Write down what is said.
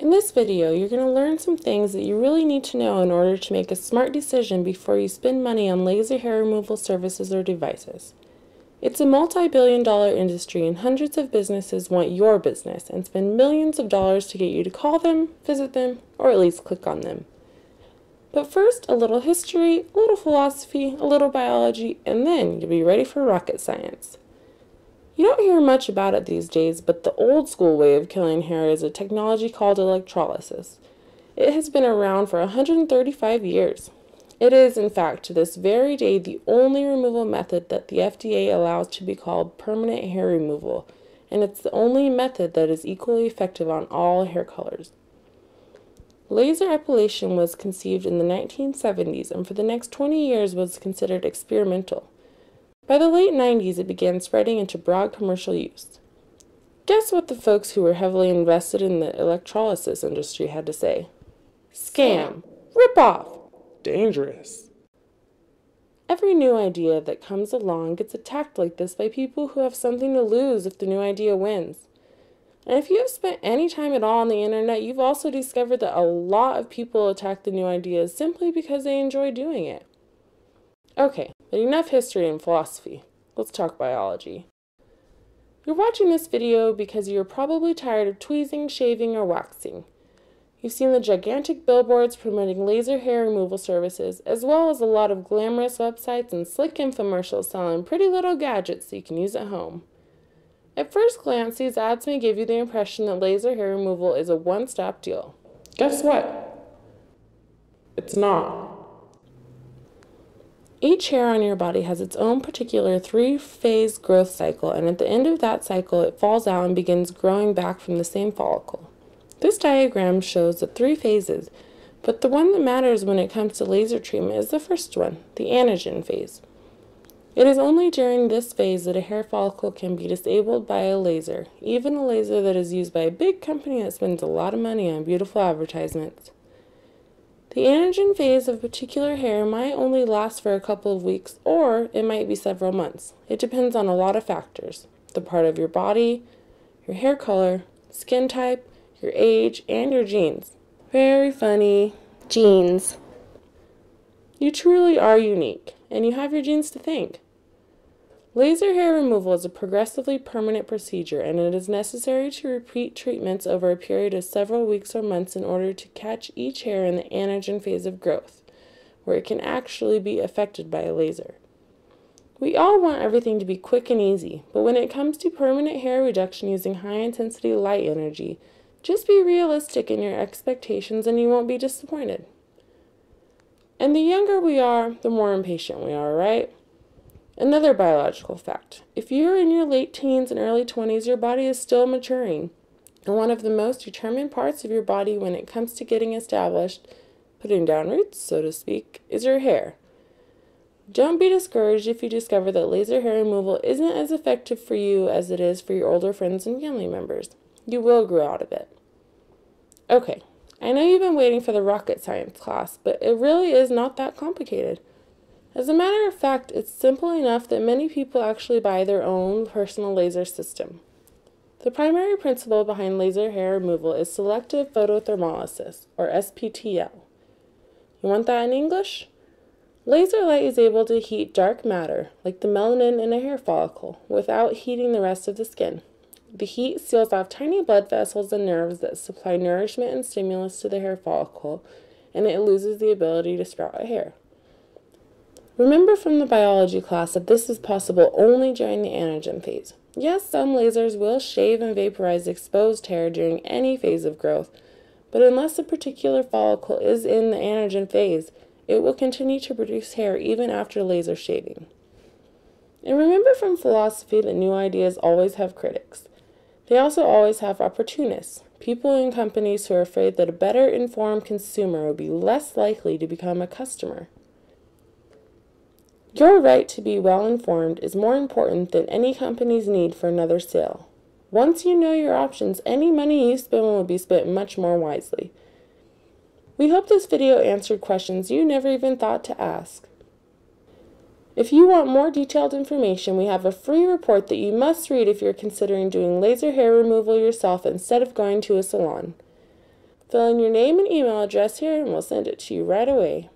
In this video, you're going to learn some things that you really need to know in order to make a smart decision before you spend money on laser hair removal services or devices. It's a multi-billion dollar industry and hundreds of businesses want your business and spend millions of dollars to get you to call them, visit them, or at least click on them. But first, a little history, a little philosophy, a little biology, and then you'll be ready for rocket science. You don't hear much about it these days, but the old school way of killing hair is a technology called electrolysis. It has been around for 135 years. It is, in fact, to this very day, the only removal method that the FDA allows to be called permanent hair removal, and it's the only method that is equally effective on all hair colors. Laser epilation was conceived in the 1970s and for the next 20 years was considered experimental. By the late 90s, it began spreading into broad commercial use. Guess what the folks who were heavily invested in the electrolysis industry had to say? Scam! Rip off! Dangerous. Every new idea that comes along gets attacked like this by people who have something to lose if the new idea wins. And if you have spent any time at all on the internet, you've also discovered that a lot of people attack the new ideas simply because they enjoy doing it. Okay, but enough history and philosophy. Let's talk biology. You're watching this video because you're probably tired of tweezing, shaving, or waxing. You've seen the gigantic billboards promoting laser hair removal services, as well as a lot of glamorous websites and slick infomercials selling pretty little gadgets you can use at home. At first glance, these ads may give you the impression that laser hair removal is a one-stop deal. Guess what? It's not. Each hair on your body has its own particular three phase growth cycle, and at the end of that cycle, it falls out and begins growing back from the same follicle. This diagram shows the three phases, but the one that matters when it comes to laser treatment is the first one, the anagen phase. It is only during this phase that a hair follicle can be disabled by a laser, even a laser that is used by a big company that spends a lot of money on beautiful advertisements. The anagen phase of particular hair might only last for a couple of weeks or it might be several months. It depends on a lot of factors the part of your body, your hair color, skin type, your age, and your genes. Very funny. Genes. You truly are unique, and you have your genes to thank. Laser hair removal is a progressively permanent procedure and it is necessary to repeat treatments over a period of several weeks or months in order to catch each hair in the anagen phase of growth, where it can actually be affected by a laser. We all want everything to be quick and easy, but when it comes to permanent hair reduction using high intensity light energy, just be realistic in your expectations and you won't be disappointed. And the younger we are, the more impatient we are, right? Another biological fact if you're in your late teens and early 20s, your body is still maturing. And one of the most determined parts of your body when it comes to getting established, putting down roots, so to speak, is your hair. Don't be discouraged if you discover that laser hair removal isn't as effective for you as it is for your older friends and family members. You will grow out of it. Okay, I know you've been waiting for the rocket science class, but it really is not that complicated. As a matter of fact, it's simple enough that many people actually buy their own personal laser system. The primary principle behind laser hair removal is selective photothermolysis, or SPTL. You want that in English? Laser light is able to heat dark matter, like the melanin in a hair follicle, without heating the rest of the skin. The heat seals off tiny blood vessels and nerves that supply nourishment and stimulus to the hair follicle, and it loses the ability to sprout hair. Remember from the biology class that this is possible only during the anagen phase. Yes, some lasers will shave and vaporize exposed hair during any phase of growth, but unless a particular follicle is in the anagen phase, it will continue to produce hair even after laser shaving. And remember from philosophy that new ideas always have critics. They also always have opportunists, people in companies who are afraid that a better informed consumer will be less likely to become a customer. Your right to be well informed is more important than any company's need for another sale. Once you know your options, any money you spend will be spent much more wisely. We hope this video answered questions you never even thought to ask. If you want more detailed information, we have a free report that you must read if you're considering doing laser hair removal yourself instead of going to a salon. Fill in your name and email address here and we'll send it to you right away.